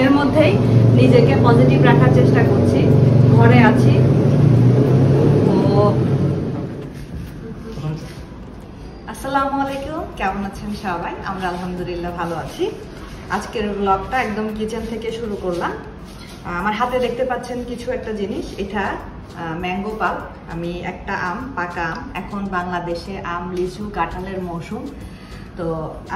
এর মধ্যেই নিজেকে পজিটিভ রাখার চেষ্টা করছি। ঘরে আছি। তো আসসালামু আলাইকুম, কেমন আছেন সবাই? আমরা আলহামদুলিল্লাহ ভালো আছি। আজকের ব্লগটা একদম কিচেন থেকে শুরু করলাম। আমার হাতে দেখতে পাচ্ছেন কিছু একটা জিনিস। এটা ম্যাঙ্গো পাল আমি একটা আম, পাকা আম। এখন বাংলাদেশে আম, লিচু, কাঁঠালের মৌসুম। তো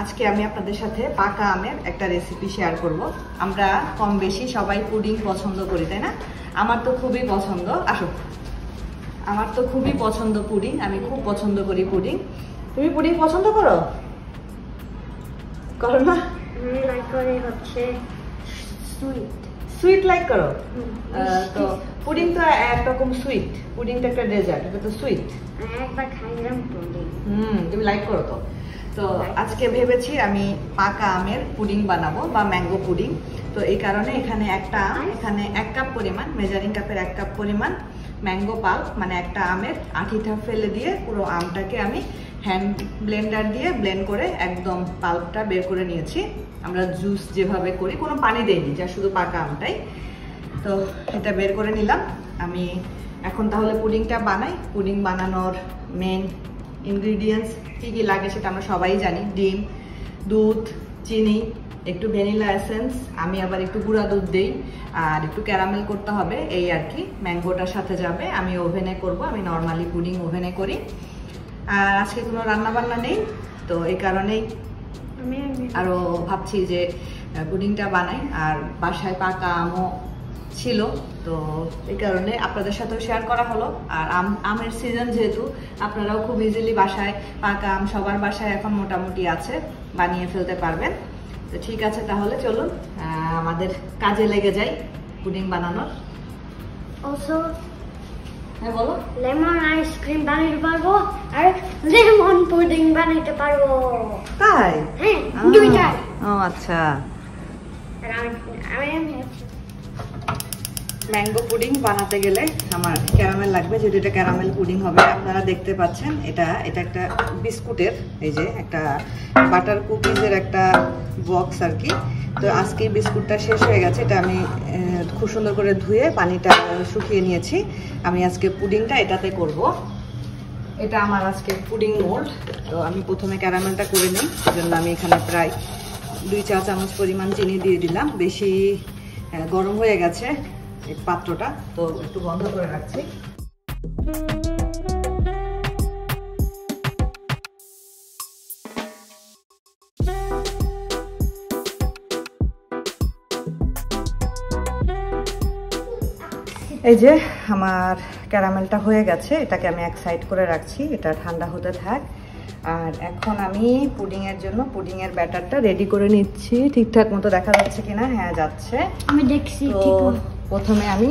আজকে আমি আপনাদের সাথে পাকা আমের একটা রেসিপি শেয়ার করব। আমরা কম বেশি সবাই পুডিং পছন্দ করি তাই না? আমার তো খুবই পছন্দ। আসো আমার তো খুবই পছন্দ পুডিং আমি খুব পছন্দ করি পুডিং। তুমি পুডিং পছন্দ করো? করো না? লাইক করে হচ্ছে সুইট সুইট লাইক করো? তো পুডিং তো একরকম সুইট পুডিংটা একটা ডেজার্ট এটা তো সুইট একবার খাইলাম পুডিং। হুম তুমি লাইক করো তো। তো আজকে ভেবেছি আমি পাকা আমের পুডিং বানাবো বা ম্যাঙ্গো পুডিং তো এই কারণে এখানে একটা আম এখানে এক কাপ পরিমাণ মেজারিং কাপের এক কাপ পরিমাণ ম্যাঙ্গো পাল মানে একটা আমের আঠিটা ফেলে দিয়ে পুরো আমটাকে আমি হ্যান্ড ব্লেন্ডার দিয়ে ব্লেন্ড করে একদম পাল্পটা বের করে নিয়েছি। আমরা জুস যেভাবে করি, কোনো পানি দেইনি, যা শুধু পাকা আমটাই। তো এটা বের করে নিলাম। আমি এখন তাহলে পুডিংটা বানাই। পুডিং বানানোর মেন ইনগ্রিডিয়েন্টস কী কী লাগে সেটা আমরা সবাই জানি। ডিম দুধ চিনি একটু ভ্যানিলা এসেন্স আমি আবার একটু গুঁড়া দুধ দিই আর একটু ক্যারামেল করতে হবে এই আর কি। ম্যাঙ্গোটার সাথে যাবে আমি ওভেনে করব আমি নর্মালি পুডিং ওভেনে করি। আর আজকে কোনো রান্না বান্না নেই তো এই কারণেই আমি আরও ভাবছি যে পুডিংটা বানাই আর বাসায় পাকা আমও ছিল তো এই কারণে আপনাদের সাথেও শেয়ার করা হলো। আর আম আমের সিজন যেহেতু আপনারাও খুব ইজিলি বাসায় পাকা আম সবার বাসায় এখন মোটামুটি আছে বানিয়ে ফেলতে পারবেন। তো ঠিক আছে তাহলে চলুন আমাদের কাজে লেগে যাই পুডিং বানানোর। অলসো হ্যাঁ বলো। লেমন আইসক্রিম পারব আর লেমন পুডিং বানাইতে পারব। তাই? হ্যাঁ দুইটাই। ও আচ্ছা। আর আমি ম্যাঙ্গো পুডিং বানাতে গেলে আমার ক্যারামেল লাগবে। যেহেতু এটা ক্যারামেল পুডিং হবে, আপনারা দেখতে পাচ্ছেন, এটা এটা একটা বিস্কুটের, এই যে একটা বাটার কুকিজের একটা বক্স আর কি। তো আজকে বিস্কুটটা শেষ হয়ে গেছে, এটা আমি খুব সুন্দর করে ধুয়ে পানিটা শুকিয়ে নিয়েছি। আমি আজকে পুডিংটা এটাতে করব। এটা আমার আজকে পুডিং মোল্ড। তো আমি প্রথমে ক্যারামেলটা করে নিই, সেজন্য আমি এখানে প্রায় দুই চা চামচ পরিমাণ চিনি দিয়ে দিলাম। বেশি গরম হয়ে গেছে। পাত্রটা তো একটু বন্ধ করে রাখছি। এই যে আমার ক্যারামেলটা হয়ে গেছে এটাকে আমি এক সাইড করে রাখছি এটা ঠান্ডা হতে থাক। আর এখন আমি পুডিংয়ের জন্য পুডিংয়ের ব্যাটারটা রেডি করে নিচ্ছি। ঠিকঠাক মতো দেখা যাচ্ছে কিনা? হ্যাঁ যাচ্ছে। আমি দেখছি তো প্রথমে আমি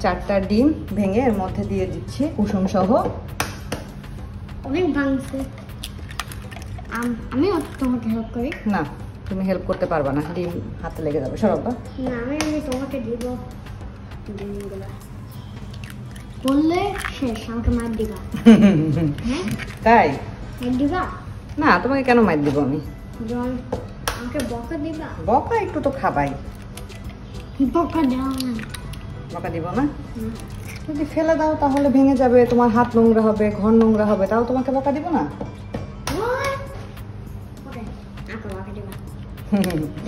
চারটা ডিম ভেঙে এর মধ্যে দিয়ে দিচ্ছি কুসুম সহ। অনেক ভাঙছে। আমি তোমাকে হেল্প করি। না তুমি হেল্প করতে পারবা না ডিম হাতে লেগে যাবে। সরব্বা না আমি আমি তোমাকে দিব। বললে শেষ আমাকে মার দিবা। হ্যাঁ? তাই? দিবা? না তোমাকে কেন মার দিব আমি? জল আমাকে বকা দিবা? বকা একটু তো খাবাই। বকা দাও না বকা দিব না? যদি ফেলে দাও তাহলে ভেঙে যাবে তোমার হাত নোংরা হবে ঘর নোংরা হবে তাও তোমাকে বকা দিব না?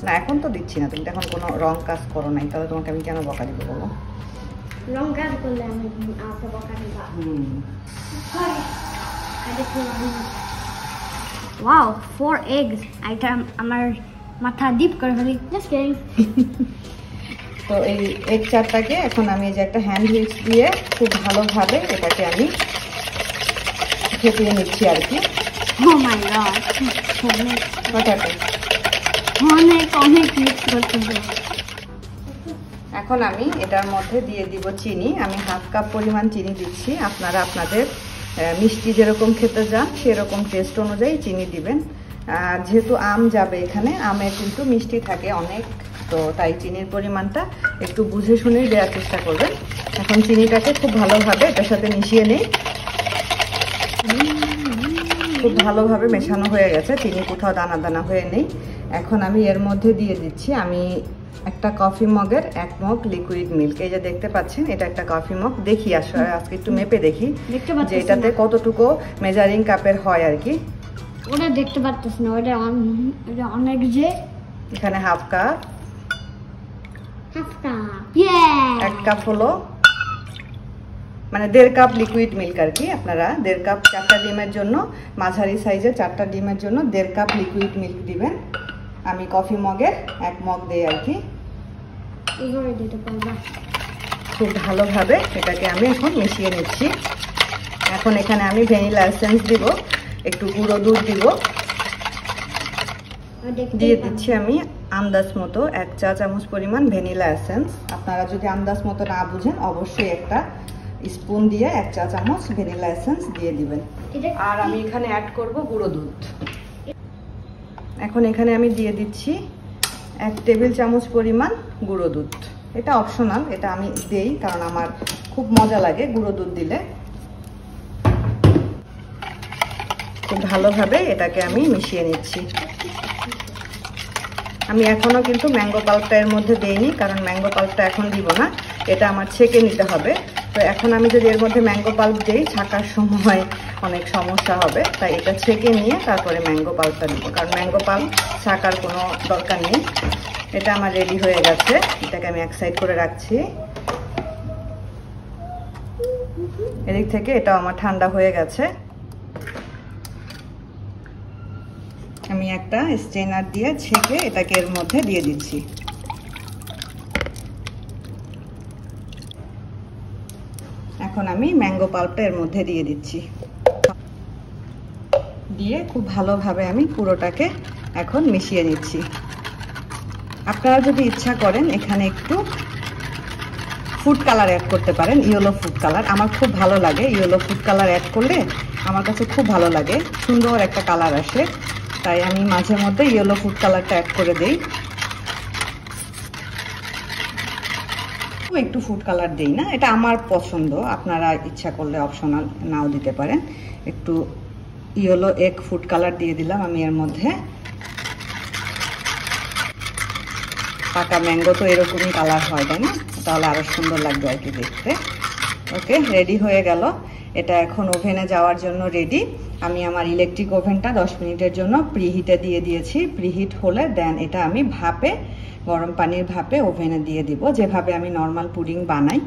না। এখন তো দিচ্ছি না তুমি এখন কোনো রং কাজ করো নাই তাহলে তোমাকে আমি কেন বকা দিব বলো? রং কাজ করলে আমি আমাকে বকা দিবা। ওয়াও ফোর এগস এটা আমার মাথা ডিপ করে ফেলি। তো এই এগ চারটাকে এখন আমি যে একটা হ্যান্ড হুইচ দিয়ে খুব ভালোভাবে এটাকে আমি ফেটিয়ে নিচ্ছি আর কি। হবে। এখন আমি এটার মধ্যে দিয়ে দিব চিনি। আমি হাফ কাপ পরিমাণ চিনি দিচ্ছি। আপনারা আপনাদের মিষ্টি যেরকম খেতে যান সেরকম টেস্ট অনুযায়ী চিনি দিবেন। যেহেতু আম যাবে এখানে আমে কিন্তু মিষ্টি থাকে অনেক তো তাই চিনির পরিমাণটা একটু বুঝে শুনেই দেওয়ার চেষ্টা করবেন। এখন চিনিটাকে খুব ভালোভাবে এটার সাথে মিশিয়ে নেই। খুব ভালোভাবে মেশানো হয়ে গেছে চিনি কোথাও দানা দানা হয়ে নেই। এখন আমি এর মধ্যে দিয়ে দিচ্ছি আমি একটা কফি মগের এক মগ লিকুইড মিল্ক এই যে দেখতে পাচ্ছেন এটা একটা কফি মগ। দেখি আসলে আজকে একটু মেপে দেখি যে এটাতে কতটুকু মেজারিং কাপের হয় আর কি। ওটা দেখতে পারতেছ না ওটা অন- ওটা অনেক যে এখানে হাফ কাপ। হাফ কাপ এক কাপ হলো মানে দেড় কাপ লিকুইড মিল্ক আর কি আপনারা দেড় কাপ চারটা ডিমের জন্য মাঝারি সাইজের চারটা ডিমের জন্য দেড় কাপ লিকুইড মিল্ক দিবেন। আমি কফি মগের এক মগ দিই আর কি। খুব ভালোভাবে এটাকে আমি এখন মিশিয়ে নিচ্ছি। এখন এখানে আমি ভ্যানিলা এসেন্স দিব। একটু গুঁড়ো দুধ দিব। দিয়ে দিচ্ছি আমি আন্দাজ মতো এক চা চামচ পরিমাণ ভ্যানিলা এসেন্স। আপনারা যদি আন্দাজ মতো না বুঝেন অবশ্যই একটা স্পুন দিয়ে এক চা চামচ ভ্যানিলা এসেন্স দিয়ে দিবেন। আর আমি এখানে অ্যাড করব গুঁড়ো দুধ। এখন এখানে আমি দিয়ে দিচ্ছি এক টেবিল চামচ পরিমাণ গুঁড়ো দুধ। এটা অপশনাল এটা আমি দেই কারণ আমার খুব মজা লাগে গুঁড়ো দুধ দিলে। খুব ভালোভাবে এটাকে আমি মিশিয়ে নিচ্ছি। আমি এখনও কিন্তু ম্যাঙ্গো পাল্পটা এর মধ্যে দেইনি, কারণ ম্যাঙ্গো পাল্পটা এখন দিব না, এটা আমার ছেঁকে নিতে হবে। তো এখন আমি যদি এর মধ্যে ম্যাঙ্গো পাল্প দিই, ছাকার সময় অনেক সমস্যা হবে, তাই এটা ছেঁকে নিয়ে তারপরে ম্যাঙ্গো পাল্পটা দিব, কারণ ম্যাঙ্গো পাল্প ছাকার কোনো দরকার নেই। এটা আমার রেডি হয়ে গেছে, এটাকে আমি এক সাইড করে রাখছি। এদিক থেকে এটা আমার ঠান্ডা হয়ে গেছে। আমি একটা স্ট্রেনার দিয়ে ছেঁকে এটাকে এর মধ্যে দিয়ে দিচ্ছি। এখন আমি ম্যাঙ্গো পাল্পটা এর মধ্যে দিয়ে দিচ্ছি। দিয়ে খুব ভালোভাবে আমি পুরোটাকে এখন মিশিয়ে নিচ্ছি। আপনারা যদি ইচ্ছা করেন এখানে একটু ফুড কালার অ্যাড করতে পারেন, ইয়েলো ফুড কালার। আমার খুব ভালো লাগে ইয়েলো ফুড কালার অ্যাড করলে। আমার কাছে খুব ভালো লাগে। সুন্দর একটা কালার আসে। তাই আমি মাঝে মধ্যে ইয়েলো ফুড কালারটা অ্যাড করে দিই। একটু ফুড কালার দিই না, এটা আমার পছন্দ। আপনারা ইচ্ছা করলে অপশনাল নাও দিতে পারেন। একটু ইয়েলো এক ফুড কালার দিয়ে দিলাম আমি এর মধ্যে। পাকা ম্যাঙ্গো তো এরকমই কালার হয়, তাই না? তাহলে আরও সুন্দর লাগবে আর কি দেখতে। ওকে রেডি হয়ে গেল। এটা এখন ওভেনে যাওয়ার জন্য রেডি আমি আমার ইলেকট্রিক ওভেনটা দশ মিনিটের জন্য প্রিহিটে দিয়ে দিয়েছি। প্রিহিট হলে দেন এটা আমি ভাপে, গরম পানির ভাপে ওভেনে দিয়ে দিব। যেভাবে আমি নর্মাল পুডিং বানাই।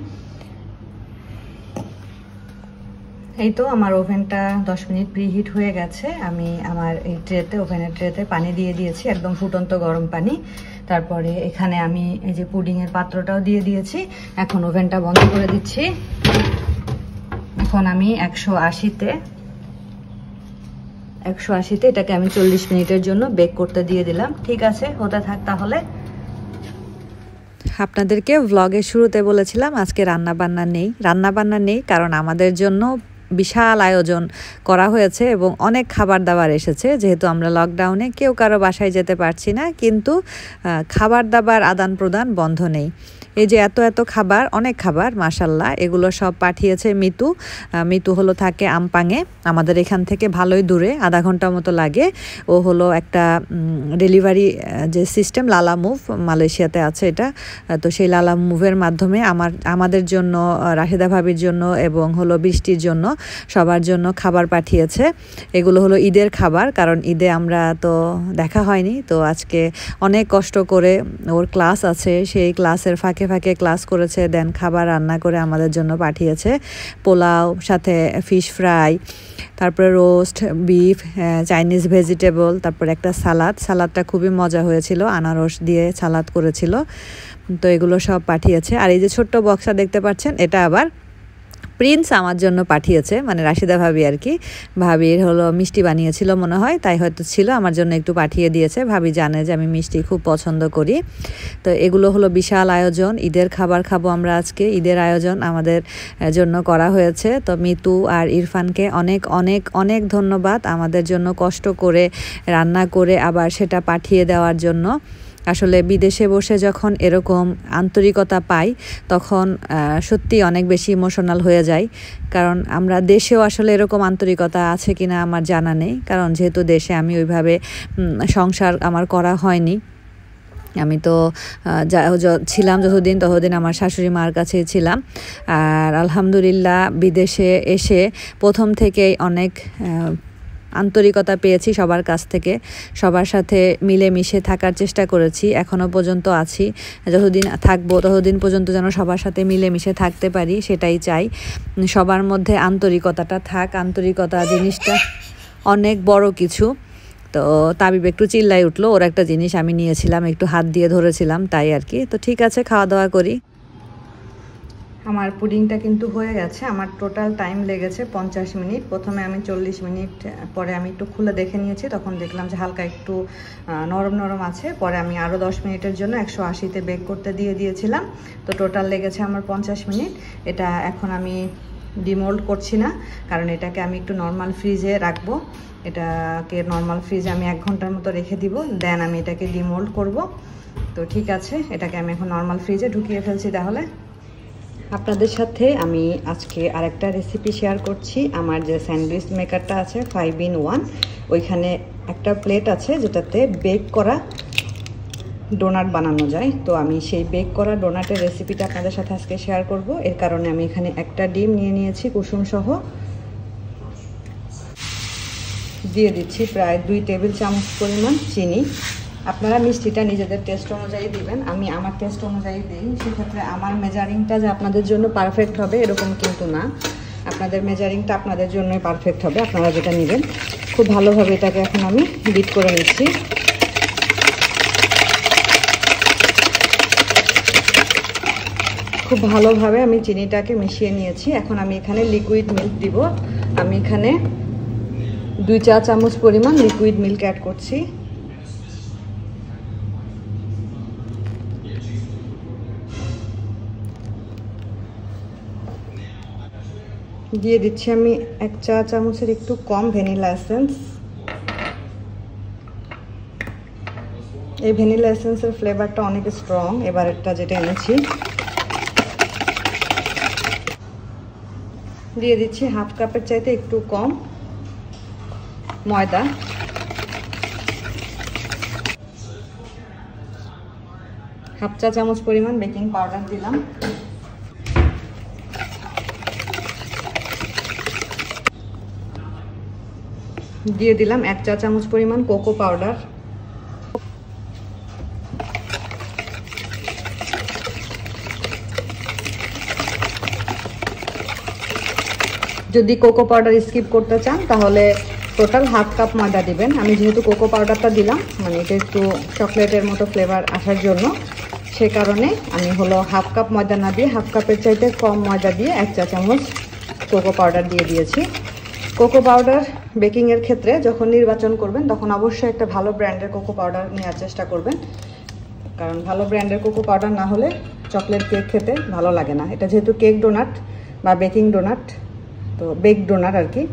এই তো আমার ওভেনটা দশ মিনিট প্রিহিট হয়ে গেছে। আমি আমার এই ট্রেতে ওভেনের ট্রেতে পানি দিয়ে দিয়েছি, একদম ফুটন্ত গরম পানি। তারপরে এখানে আমি এই যে পুডিংয়ের পাত্রটাও দিয়ে দিয়েছি। এখন ওভেনটা বন্ধ করে দিচ্ছি। এখন আমি একশো আশিতে একশো আশিতে, এটাকে আমি চল্লিশ মিনিটের জন্য বেক করতে দিয়ে দিলাম। ঠিক আছে, হতে থাক তাহলে। আপনাদেরকে ভ্লগের শুরুতে বলেছিলাম, আজকে রান্না বান্না নেই। রান্না বান্না নেই কারণ আমাদের জন্য বিশাল আয়োজন করা হয়েছে এবং অনেক খাবার দাবার এসেছে। যেহেতু আমরা লকডাউনে কেউ কারও বাসায় যেতে পারছি না, কিন্তু খাবার দাবার আদান প্রদান বন্ধ নেই। এই যে এত এত খাবার, অনেক খাবার মাসাল্লাহ এগুলো সব পাঠিয়েছে মিতু। মিতু হলো থাকে আমপাঙে। আমাদের এখান থেকে ভালোই দূরে, আধা ঘণ্টা মতো লাগে। ও হলো একটা ডেলিভারি যে সিস্টেম লালা মুভ মালয়েশিয়াতে আছে এটা। তো সেই লালা মুভের মাধ্যমে আমার, আমাদের জন্য রাশেদা ভাবির জন্য এবং হলো বৃষ্টির জন্য সবার জন্য খাবার পাঠিয়েছে। এগুলো হলো ঈদের খাবার, কারণ ঈদে আমরা তো দেখা হয়নি। তো আজকে অনেক কষ্ট করে ওর ক্লাস আছে, সেই ক্লাসের ফাঁকে ফাঁকে ফাঁকে ক্লাস করেছে দেন খাবার রান্না করে আমাদের জন্য পাঠিয়েছে। পোলাও, সাথে ফিশ ফ্রাই তারপরে রোস্ট বিফ চাইনিজ ভেজিটেবল তারপরে একটা সালাদ সালাদটা খুবই মজা হয়েছিল, আনারস দিয়ে সালাদ করেছিল। তো এগুলো সব পাঠিয়েছে। আর এই যে ছোট্ট বক্সা দেখতে পাচ্ছেন, এটা আবার প্রিন্স আমার জন্য পাঠিয়েছে মানে রাশিদা ভাবি আর কি। ভাবির হলো মিষ্টি বানিয়েছিল মনে হয়, তাই হয়তো ছিল, আমার জন্য একটু পাঠিয়ে দিয়েছে। ভাবি জানে যে আমি মিষ্টি খুব পছন্দ করি। তো এগুলো হলো বিশাল আয়োজন, ঈদের খাবার খাব আমরা আজকে, ঈদের আয়োজন আমাদের জন্য করা হয়েছে। তো মিতু আর ইরফানকে অনেক অনেক অনেক ধন্যবাদ আমাদের জন্য কষ্ট করে, রান্না করে আবার সেটা পাঠিয়ে দেওয়ার জন্য। আসলে বিদেশে বসে যখন এরকম আন্তরিকতা পাই, তখন সত্যি অনেক বেশি ইমোশনাল হয়ে যায় কারণ আমরা দেশেও আসলে এরকম আন্তরিকতা আছে কিনা আমার জানা নেই। কারণ যেহেতু দেশে আমি ওইভাবে সংসার আমার করা হয়নি। আমি তো যা- ছিলাম যতদিন ততদিন আমার শাশুড়ি মার কাছে ছিলাম। আর আলহামদুলিল্লাহ বিদেশে এসে প্রথম থেকেই অনেক আন্তরিকতা পেয়েছি সবার কাছ থেকে। সবার সাথে মিলেমিশে থাকার চেষ্টা করেছি এখনও পর্যন্ত আছি। যতদিন থাকব, ততদিন পর্যন্ত যেন সবার সাথে মিলেমিশে থাকতে পারি, সেটাই চাই। সবার মধ্যে আন্তরিকতাটা থাক, আন্তরিকতা জিনিসটা অনেক বড় কিছু। তো তাবিব একটু চিল্লাই উঠল, ওর একটা জিনিস আমি নিয়েছিলাম, একটু হাত দিয়ে ধরেছিলাম, তাই আর কি। তো ঠিক আছে খাওয়া দাওয়া করি। আমার পুডিংটা কিন্তু হয়ে গেছে, আমার টোটাল টাইম লেগেছে পঞ্চাশ মিনিট। প্রথমে আমি চল্লিশ মিনিট, পরে আমি একটু খুলে দেখে নিয়েছি, তখন দেখলাম যে হালকা একটু নরম নরম আছে। পরে আমি আরও দশ মিনিটের জন্য একশো আশিতে বেক করতে দিয়ে দিয়েছিলাম। তো টোটাল লেগেছে আমার পঞ্চাশ মিনিট। এটা এখন আমি ডিমোল্ড করছি না, কারণ এটাকে আমি একটু নর্মাল ফ্রিজে রাখব। এটাকে নর্মাল ফ্রিজে আমি এক ঘণ্টার মতো রেখে দিব দেন আমি এটাকে ডিমোল্ড করব। তো ঠিক আছে, এটাকে আমি এখন নর্মাল ফ্রিজে ঢুকিয়ে ফেলছি তাহলে। আপনাদের সাথে আমি আজকে আরেকটা রেসিপি শেয়ার করছি। আমার যে স্যান্ডউইচ মেকারটা আছে ফাইভ ইন ওয়ান ওইখানে একটা প্লেট আছে যেটাতে বেক করা ডোনাট বানানো যায়। তো আমি সেই বেক করা ডোনাটের রেসিপিটা আপনাদের সাথে আজকে শেয়ার করব। এর কারণে আমি এখানে একটা ডিম নিয়ে নিয়েছি, কুসুম সহ। দিয়ে দিচ্ছি প্রায় দুই টেবিল চামচ পরিমাণ চিনি। আপনারা মিষ্টিটা নিজেদের টেস্ট অনুযায়ী দিবেন, আমি আমার টেস্ট অনুযায়ী দিই। সেক্ষেত্রে আমার মেজারিংটা যে আপনাদের জন্য পারফেক্ট হবে, এরকম কিন্তু না। আপনাদের মেজারিংটা আপনাদের জন্যই পারফেক্ট হবে, আপনারা যেটা নেবেন। খুব ভালোভাবে এটাকে এখন আমি বিট করে নিচ্ছি। খুব ভালোভাবে আমি চিনিটাকে মিশিয়ে নিয়েছি। এখন আমি এখানে লিকুইড মিল্ক দিব। আমি এখানে দুই চা চামচ পরিমাণ লিকুইড মিল্ক অ্যাড করছি। দিয়ে দিচ্ছি আমি এক চা চামচের একটু কম ভ্যানিলা এসেন্স। এই ভ্যানিলা এসেন্সের ফ্লেভারটা অনেক স্ট্রং এবারেরটা যেটা এনেছি। দিয়ে দিচ্ছি হাফ কাপের চাইতে একটু কম ময়দা। হাফ চা চামচ পরিমাণ বেকিং পাউডার দিলাম। দিয়ে দিলাম এক চা চামচ পরিমাণ কোকো পাউডার। যদি কোকো পাউডার স্কিপ করতে চান, তাহলে টোটাল হাফ কাপ ময়দা দিবেন। আমি যেহেতু কোকো পাউডারটা দিলাম মানে এটা একটু চকলেটের মতো ফ্লেভার আসার জন্য, সে কারণে আমি হলো হাফ কাপ ময়দা না দিয়ে, হাফ কাপের চাইতে কম ময়দা দিয়ে এক চা চামচ কোকো পাউডার দিয়ে দিয়েছি। কোকো পাউডার বেকিংয়ের ক্ষেত্রে যখন নির্বাচন করবেন, তখন অবশ্যই একটা ভালো ব্র্যান্ডের কোকো পাউডার নেওয়ার চেষ্টা করবেন। কারণ ভালো ব্র্যান্ডের কোকো পাউডার না হলে চকলেট কেক খেতে ভালো লাগে না। এটা যেহেতু কেক ডোনাট বা বেকিং ডোনাট তো বেক ডোনাট আর কি।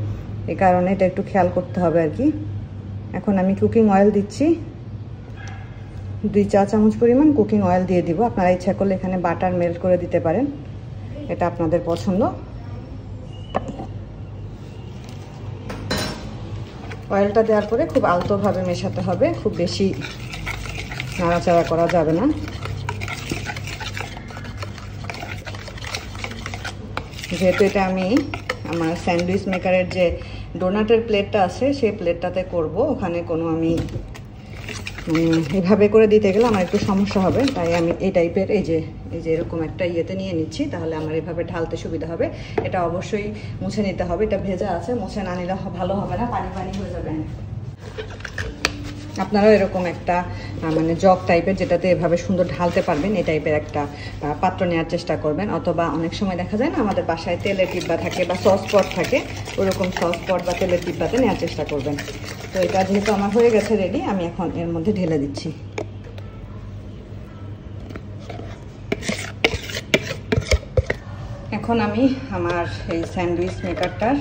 এই কারণে এটা একটু খেয়াল করতে হবে আর কি। এখন আমি কুকিং অয়েল দিচ্ছি। দুই চা চামচ পরিমাণ কুকিং অয়েল দিয়ে দিব। আপনারা ইচ্ছা করলে এখানে বাটার মেল্ট করে দিতে পারেন। এটা আপনাদের পছন্দ। অয়েলটা দেওয়ার পরে খুব আলতোভাবে মেশাতে হবে, খুব বেশি নাড়াচাড়া করা যাবে না। যেহেতু এটা আমি আমার স্যান্ডউইচ মেকারের যে ডোনাটের প্লেটটা আছে, সেই প্লেটটাতে করব, ওখানে কোনো আমি এভাবে করে দিতে গেলে আমার একটু সমস্যা হবে, তাই আমি এই টাইপের এই যে এই যে এরকম একটা ইয়েতে নিয়ে নিচ্ছি, তাহলে আমার এভাবে ঢালতে সুবিধা হবে। এটা অবশ্যই মুছে নিতে হবে, এটা ভেজা আছে, মুছে না নিলে ভালো হবে না, পানি পানি হয়ে যাবে। আপনারাও এরকম একটা মানে জগ টাইপের যেটাতে এভাবে সুন্দর ঢালতে পারবেন, এই টাইপের একটা পাত্র নেওয়ার চেষ্টা করবেন। অথবা অনেক সময় দেখা যায় না, আমাদের বাসায় তেলের ডিব্বা থাকে বা সস পট থাকে, ওরকম সস পট বা তেলের ডিব্বাতে নেওয়ার চেষ্টা করবেন। তো এটা যেহেতু আমার হয়ে গেছে রেডি আমি এখন এর মধ্যে ঢেলে দিচ্ছি। এখন আমি আমার এই স্যান্ডউইচ মেকারটার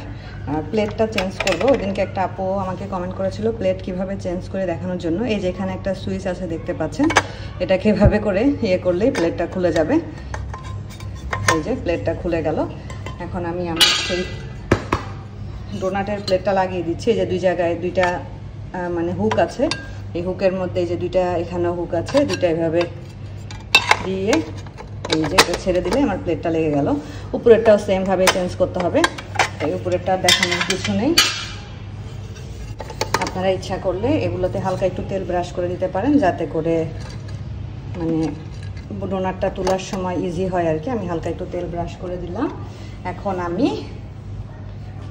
প্লেটটা চেঞ্জ করব। ওদিনকে একটা আপু আমাকে কমেন্ট করেছিল প্লেট কীভাবে চেঞ্জ করে দেখানোর জন্য। এই যে এখানে একটা সুইচ আছে দেখতে পাচ্ছেন। এটাকে এভাবে করে ইয়ে করলেই প্লেটটা খুলে যাবে। এই যে প্লেটটা খুলে গেল। এখন আমি আমার সেই ডোনাটের প্লেটটা লাগিয়ে দিচ্ছি, এই যে দুই জায়গায় দুইটা মানে হুক আছে। এই হুকের মধ্যে এই যে দুইটা এখানেও হুক আছে, দুইটা এভাবে দিয়ে এই যে এটা ছেড়ে দিলে আমার প্লেটটা লেগে গেল। উপরেরটাও সেমভাবে চেঞ্জ করতে হবে। এই উপরেরটা দেখানোর কিছু নেই। আপনারা ইচ্ছা করলে এগুলোতে হালকা একটু তেল ব্রাশ করে দিতে পারেন, যাতে করে মানে ডোনারটা তোলার সময় ইজি হয় আর কি। আমি হালকা একটু তেল ব্রাশ করে দিলাম। এখন আমি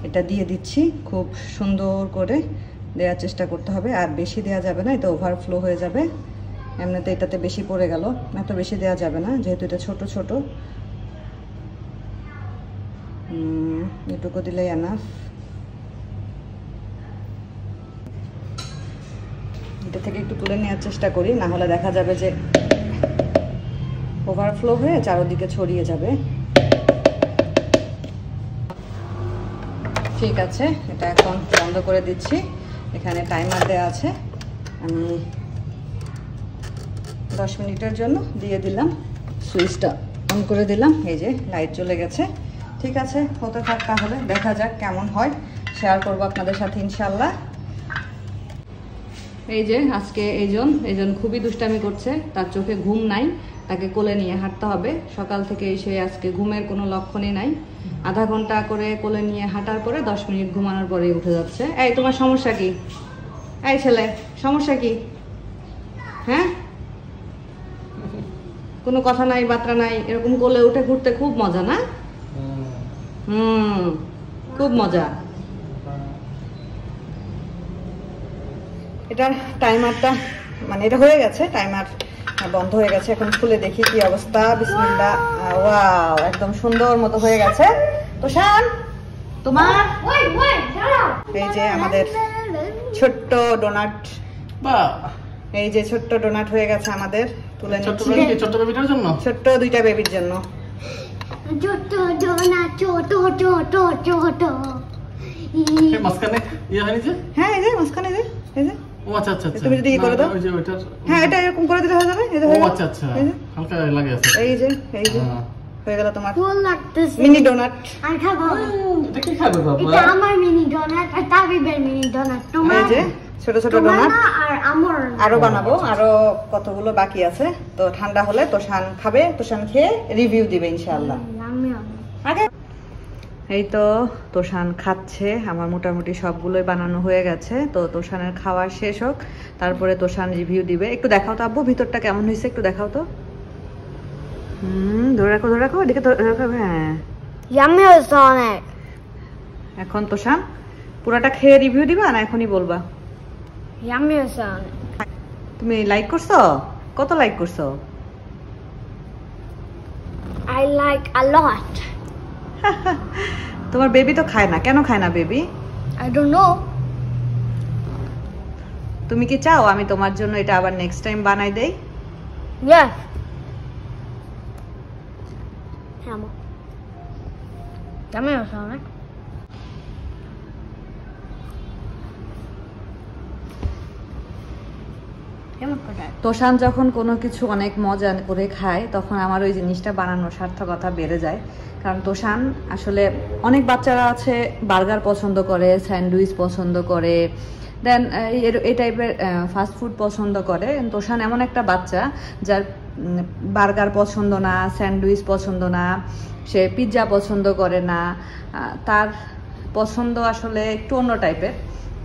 এটা দিয়ে দিচ্ছি। খুব সুন্দর করে দেওয়ার চেষ্টা করতে হবে। আর বেশি দেওয়া যাবে না এটা ওভারফ্লো হয়ে যাবে। এমনিতে এটাতে বেশি পড়ে গেল। এত বেশি দেওয়া যাবে না, যেহেতু এটা ছোট ছোট। এটুকু দিলেই এনাফ এটা থেকে একটু তুলে নেওয়ার চেষ্টা করি, না হলে দেখা যাবে যে ওভারফ্লো হয়ে চারোদিকে ছড়িয়ে যাবে। ঠিক আছে, এটা এখন বন্ধ করে দিচ্ছি। এখানে টাইমার দেওয়া আছে। আমি দশ মিনিটের জন্য দিয়ে দিলাম। সুইচটা অন করে দিলাম। এই যে লাইট চলে গেছে। ঠিক আছে, হতে থাক তাহলে, দেখা যাক কেমন হয়। শেয়ার করব আপনাদের সাথে ইনশাল্লাহ এই যে, আজকে এইজন এইজন খুবই দুষ্টামি করছে। তার চোখে ঘুম নাই। তাকে কোলে নিয়ে হাঁটতে হবে। সকাল থেকে এসে আজকে ঘুমের কোনো লক্ষণই নাই। আধা ঘণ্টা করে কোলে নিয়ে হাঁটার পরে দশ মিনিট ঘুমানোর পরেই উঠে যাচ্ছে। এই, তোমার সমস্যা কি? এই ছেলে, সমস্যা কি? হ্যাঁ? কোনো কথা নাই বার্তা নাই, এরকম কোলে উঠে ঘুরতে খুব মজা না? হুম, খুব মজা। এটার টাইমারটা মানে এটা হয়ে গেছে টাইমার বন্ধ হয়ে গেছে। এখন খুলে দেখি কি অবস্থা। বিসমিল্লাহ। ওয়াও একদম সুন্দর মতো হয়ে গেছে। তো শান তোমার? Wait, wait, shut এই যে আমাদের ছোট্ট ডোনাট। বাহ। এই যে ছোট্ট ডোনাট হয়ে গেছে আমাদের। তুলে ছোট্ট নিচ্ছি। বেবি ছোট্ট বেবিটার জন্য? ছোট্ট দুইটা বেবির জন্য। ছোট ডোনা ছোট ছোট। ছোট ইয়ে হয়নি যে? হ্যাঁ এই যে মাঝখানে এই যে এই যে। ও আচ্ছা আচ্ছা আচ্ছা। তুমি যদি ই করে দাও। ওই যে ওইটার হ্যাঁ এটা এরকম করে দিলে হয়ে যাবে? এই যে ও আচ্ছা আচ্ছা। হালকা লাগে আছে। এই যে এই যে। হ্যাঁ। হয়ে গেল তোমার। ফুল লাগতেছে। Mini donut. আর খাব? এটা কি খাবে বাবা? এটা আমার মিনি ডোনাট আর তাবিবের মিনি ডোনাট। তোমার? এই যে ছোট ছোট ডোনাট। আর আমার? আরও বানাবো আরও কতগুলো বাকি আছে। তো ঠান্ডা হলে তোষান খাবে তোষান খেয়ে রিভিউ দিবে ইনশাআল্লাহ। আগে এই তো তোষান খাচ্ছে আমার মোটামুটি সবগুলোই বানানো হয়ে গেছে। তো তোষানের খাওয়া শেষ হোক তারপরে তোষান রিভিউ দিবে। একটু দেখাও তো আব্বু ভিতরটা কেমন হয়েছে একটু দেখাও তো। হুম ধরে রাখো ধরে রাখো এদিকে ধরে রাখো হ্যাঁ। ইয়ামি হয়েছে অনেক। এখন তোষান পুরাটা খেয়ে রিভিউ দিবা না এখনই বলবা? ইয়ামি হয়েছে অনেক। তুমি লাইক করছ? কত লাইক করছ? I like a lot. তোমার বেবি তো খায় না। কেন খায় না বেবি আই ডোন্ট নো তুমি কি চাও আমি তোমার জন্য এটা আবার নেক্সট টাইম বানাই দেই? ব্যাস কেমন ইয়ামি হয়েছে অনেক কেমন করে তোষান যখন কোনো কিছু অনেক মজা করে খায়, তখন আমার ওই জিনিসটা বানানোর সার্থকতা বেড়ে যায়। কারণ তোষান আসলে অনেক বাচ্চারা আছে, বার্গার পছন্দ করে, স্যান্ডউইচ পছন্দ করে, দেন এই টাইপের ফাস্ট ফুড পছন্দ করে। তোষান এমন একটা বাচ্চা যার বার্গার পছন্দ না, স্যান্ডউইচ পছন্দ না, সে পিৎজা পছন্দ করে না তার পছন্দ আসলে একটু অন্য টাইপের।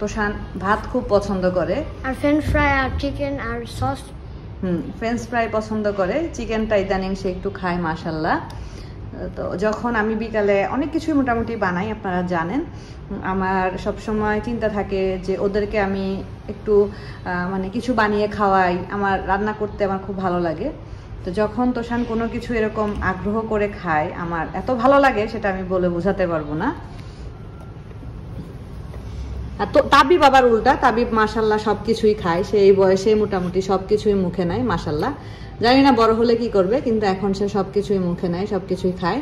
তোষান ভাত খুব পছন্দ করে। আর ফ্রেঞ্চ ফ্রাই আর চিকেন আর সস হুম ফ্রেঞ্চ ফ্রাই পছন্দ করে। চিকেনটা ইদানিং সে একটু খায় মাসাল্লাহ তো যখন আমি বিকালে অনেক কিছুই মোটামুটি বানাই আপনারা জানেন। আমার সব সময় চিন্তা থাকে যে ওদেরকে আমি একটু মানে কিছু বানিয়ে খাওয়াই। আমার রান্না করতে আমার খুব ভালো লাগে। তো যখন তোষান কোনো কিছু এরকম আগ্রহ করে খায় আমার এত ভালো লাগে সেটা আমি বলে বোঝাতে পারব না। তো তাবিব আবার উল্টা তাবিব মাসাল্লাহ সব কিছুই খায়। সে এই বয়সে মোটামুটি সব কিছুই মুখে নেয় মাসাল্লাহ জানি না বড় হলে কি করবে কিন্তু এখন সে সব কিছুই মুখে নেয় সব কিছুই খায়।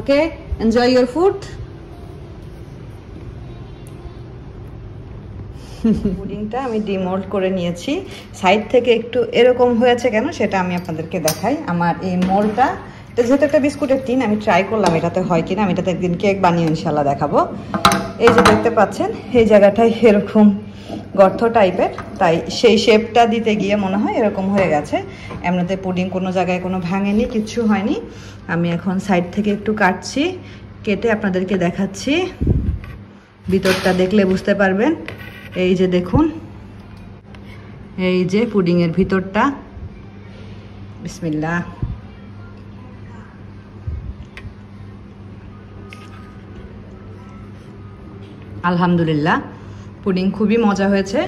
ওকে। এনজয় ইউর ফুড পুডিংটা আমি ডিমোল্ড করে নিয়েছি। সাইড থেকে একটু এরকম হয়েছে কেন সেটা আমি আপনাদেরকে দেখাই। আমার এই মোলটা এটা যেহেতু একটা বিস্কুটের টিন আমি ট্রাই করলাম, এটাতে হয় কিনা, আমি এটাতে একদিন কেক বানিয়ে ইনশাল্লাহ দেখাবো। এই যে দেখতে পাচ্ছেন, এই জায়গাটায় এরকম গর্ত টাইপের তাই সেই শেপটা দিতে গিয়ে মনে হয় এরকম হয়ে গেছে। এমনিতে পুডিং কোনো জায়গায় কোনো ভাঙেনি, কিচ্ছু হয়নি। আমি এখন সাইড থেকে একটু কাটছি, কেটে আপনাদেরকে দেখাচ্ছি। ভিতরটা দেখলে বুঝতে পারবেন। এই যে দেখুন, এই যে পুডিংয়ের ভিতরটা। বিসমিল্লাহ। আলহামদুলিল্লাহ। পুডিং খুবই মজা হয়েছে।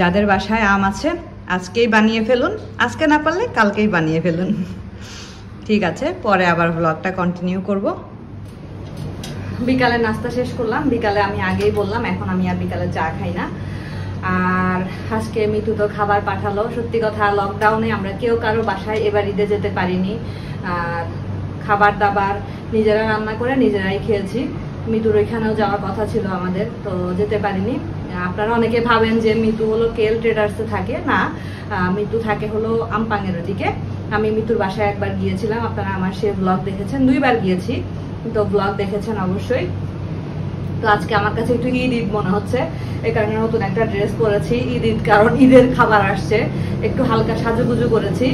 যাদের বাসায় আম আছে, আজকেই বানিয়ে ফেলুন। আজকে না পারলে কালকেই বানিয়ে ফেলুন। ঠিক আছে, পরে আবার ব্লগটা কন্টিনিউ করব। বিকালে নাস্তা শেষ করলাম। বিকালে আমি আগেই বললাম, এখন আমি আর বিকালে চা খাই না। আর আজকে মিতু তো খাবার পাঠালো। সত্যি কথা লকডাউনে আমরা কেউ কারও বাসায় এবার ঈদে যেতে পারিনি। খাবার দাবার নিজেরা রান্না করে নিজেরাই খেয়েছি। মিতুর ওইখানেও যাওয়ার কথা ছিল আমাদের, তো যেতে পারিনি। আপনারা অনেকে ভাবেন যে মিতু হলো কেল ট্রেডার্সে থাকে। না মিতু থাকে হলো আমপাঙের ওদিকে। আমি মিতুর বাসায় একবার গিয়েছিলাম। আপনারা আমার সে ব্লগ দেখেছেন। দুইবার গিয়েছি। তো ব্লগ দেখেছেন অবশ্যই। তো আজকে আমার কাছে একটু ঈদ ঈদ মনে হচ্ছে। এই কারণে নতুন একটা ড্রেস পরেছি। ঈদ ঈদ কারণ ঈদের খাবার আসছে। একটু হালকা সাজুগুজু করেছি।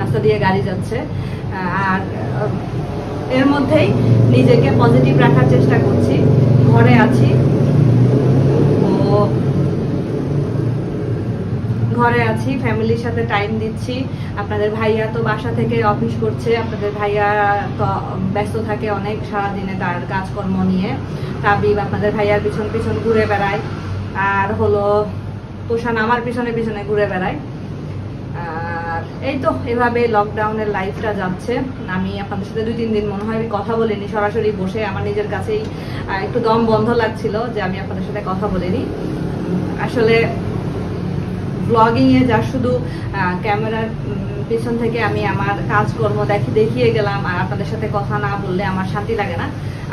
রাস্তা দিয়ে গাড়ি যাচ্ছে। আর এর মধ্যেই নিজেকে পজিটিভ রাখার চেষ্টা করছি, ঘরে আছি। ও ঘরে আছি ফ্যামিলির সাথে টাইম দিচ্ছি। আপনাদের ভাইয়া তো বাসা থেকে অফিস করছে, আপনাদের ভাইয়া তো ব্যস্ত থাকে অনেক সারাদিনে তার কাজকর্ম নিয়ে। তাবিব আপনাদের ভাইয়ার পিছন পিছন ঘুরে বেড়ায়। আর হলো তোষান আমার পিছনে পিছনে ঘুরে বেড়ায়। এই তো এভাবে লকডাউনের লাইফটা যাচ্ছে। আমি আপনাদের সাথে দুই, তিন দিন মনে হয় আমি কথা বলিনি, সরাসরি বসে আমার নিজের কাছেই একটু দম বন্ধ লাগছিল যে আমি আপনাদের সাথে কথা বলিনি। আসলে ব্লগিংয়ে যা শুধু ক্যামেরার পিছন থেকে আমি আমার কাজকর্ম দেখি, দেখিয়ে গেলাম, আর আপনাদের সাথে কথা না বললে আমার শান্তি লাগে না।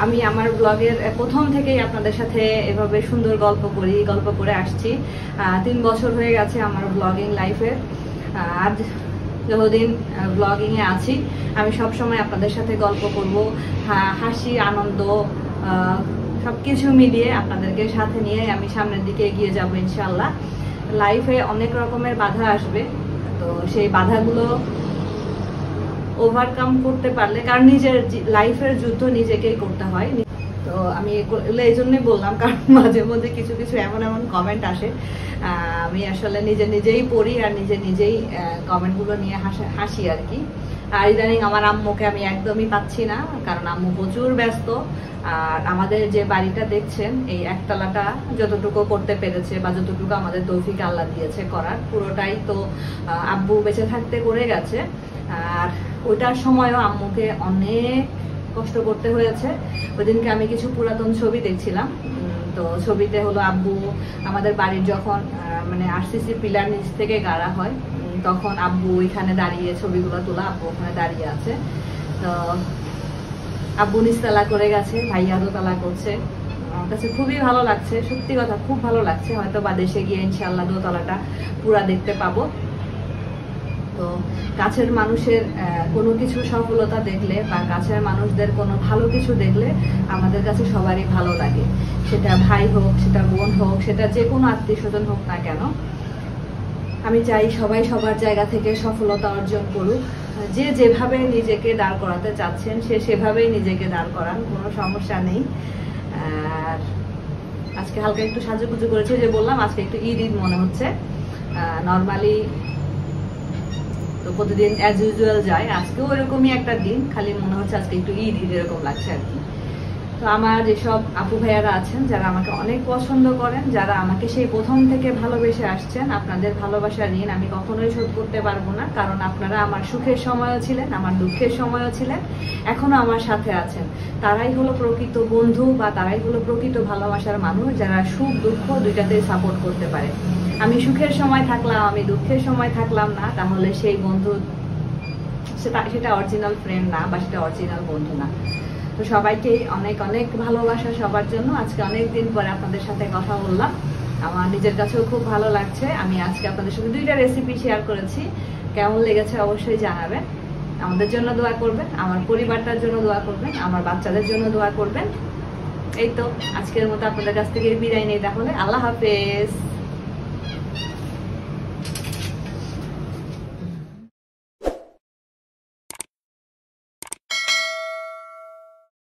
আমি আমার ব্লগের প্রথম থেকেই আপনাদের সাথে এভাবে সুন্দর গল্প করি, গল্প করে আসছি। তিন বছর হয়ে গেছে আমার ব্লগিং লাইফের আজ যতদিন ব্লগিং এ আছি। আমি সব সময় আপনাদের সাথে গল্প করব হাসি, আনন্দ সবকিছু মিলিয়ে আপনাদেরকে সাথে নিয়ে আমি সামনের দিকে এগিয়ে যাব ইনশাল্লাহ লাইফে অনেক রকমের বাধা আসবে, তো সেই বাধাগুলো ওভারকাম করতে পারলে, কারণ নিজের লাইফের যুদ্ধ নিজেকেই করতে হয়। তো আমি এই জন্যই বললাম, কারণ মাঝে মধ্যে কিছু কিছু এমন এমন কমেন্ট আসে। আমি আসলে নিজে নিজেই পড়ি আর নিজে নিজেই কমেন্টগুলো নিয়ে হাসি আর কি। আর ইদানিং আমার আম্মুকে আমি একদমই পাচ্ছি না, কারণ আম্মু প্রচুর ব্যস্ত। আর আমাদের যে বাড়িটা দেখছেন, এই একতলাটা যতটুকু করতে পেরেছে বা যতটুকু আমাদের তৌফিক আল্লাহ দিয়েছে করার, পুরোটাই তো আব্বু বেঁচে থাকতে করে গেছে। আর ওইটার সময়ও আম্মুকে অনেক কষ্ট করতে হয়েছে। ওইদিনকে আমি কিছু পুরাতন ছবি দেখছিলাম। তো ছবিতে হলো আব্বু আমাদের বাড়ির যখন মানে আরসিসি পিলার নিচ থেকে গাড়া হয় তখন আব্বু ওইখানে দাঁড়িয়ে ছবিগুলো তোলা, আব্বু ওখানে দাঁড়িয়ে আছে। তো আব্বু নিচতলা করে গেছে ভাইয়া দোতলা করছে। আমার কাছে খুবই ভালো লাগছে, সত্যি কথা, খুব ভালো লাগছে। হয়তো বা দেশে গিয়ে ইনশাল্লাহ দোতলাটা পুরা দেখতে পাবো। তো কাছের মানুষের কোনো কিছু সফলতা দেখলে বা কাছের মানুষদের কোনো ভালো কিছু দেখলে আমাদের কাছে সবারই ভালো লাগে। সেটা ভাই হোক, সেটা বোন হোক, সেটা যে কোনো আত্মীয় স্বজন হোক না কেন। আমি চাই সবাই সবার জায়গা থেকে সফলতা অর্জন করুক। যে যেভাবে নিজেকে দাঁড় করাতে চাচ্ছেন, সে সেভাবেই নিজেকে দাঁড় করান, কোনো সমস্যা নেই। আর আজকে হালকা একটু সাজুগুজু করেছে যে বললাম, আজকে একটু ঈদ ঈদ মনে হচ্ছে। নর্মালি তো প্রতিদিন অ্যাজ ইউজুয়াল যায়। আজকেও এরকমই একটা দিন, খালি মনে হচ্ছে আজকে একটু ঈদ ঈদ এরকম লাগছে আর কি। তো আমার যেসব আপু ভাইয়ারা আছেন, যারা আমাকে অনেক পছন্দ করেন, যারা আমাকে সেই প্রথম থেকে ভালোবেসে আসছেন, আপনাদের ভালোবাসা ঋণ আমি কখনোই শোধ করতে পারব না, কারণ আপনারা আমার সুখের সময়ও ছিলেন, আমার দুঃখের সময়ও ছিলেন, এখনও আমার সাথে আছেন। তারাই হলো প্রকৃত বন্ধু বা তারাই হলো প্রকৃত ভালোবাসার মানুষ, যারা সুখ, দুঃখ দুইটাতেই সাপোর্ট করতে পারে। আমি সুখের সময় থাকলাম, আমি দুঃখের সময় থাকলাম না, তাহলে সেই বন্ধু, সেটা অরিজিনাল ফ্রেন্ড না বা সেটা অরিজিনাল বন্ধু না। তো সবাইকে অনেক অনেক ভালোবাসা সবার জন্য। আজকে অনেক দিন পরে আপনাদের সাথে কথা বললাম। আমার নিজের কাছেও খুব ভালো লাগছে। আমি আজকে আপনাদের সাথে দুইটা রেসিপি শেয়ার করেছি। কেমন লেগেছে অবশ্যই জানাবেন। আমাদের জন্য দোয়া করবেন, আমার পরিবারটার জন্য দোয়া করবেন, আমার বাচ্চাদের জন্য দোয়া করবেন। এই তো, আজকের মতো আপনাদের কাছ থেকে বিদায় নেই তাহলে। আল্লাহ হাফেজ।